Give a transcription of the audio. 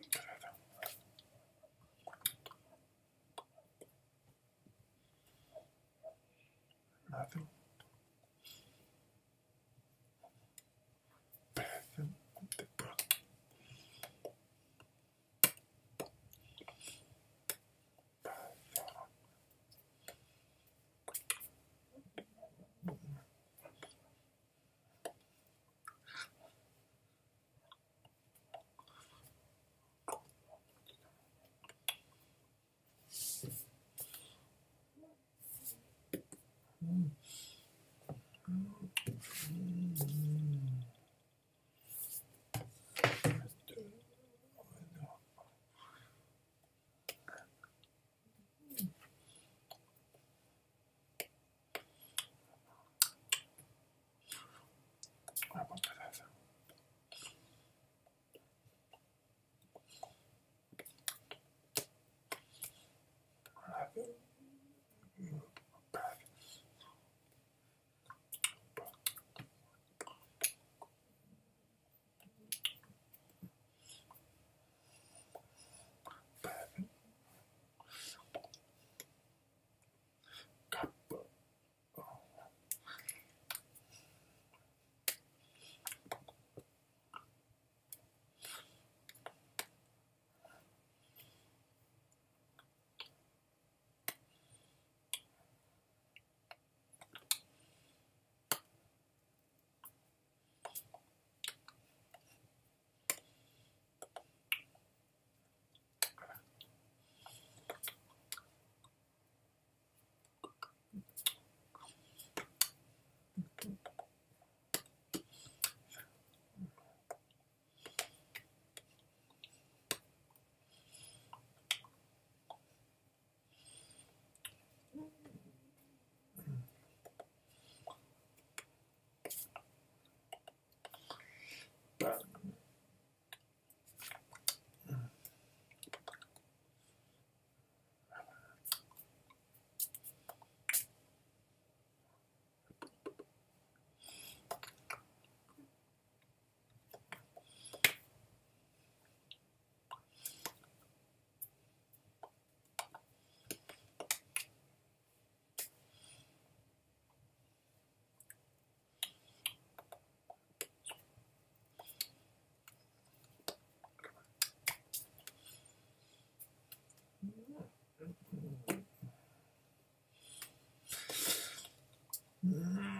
Good. Mm-hmm.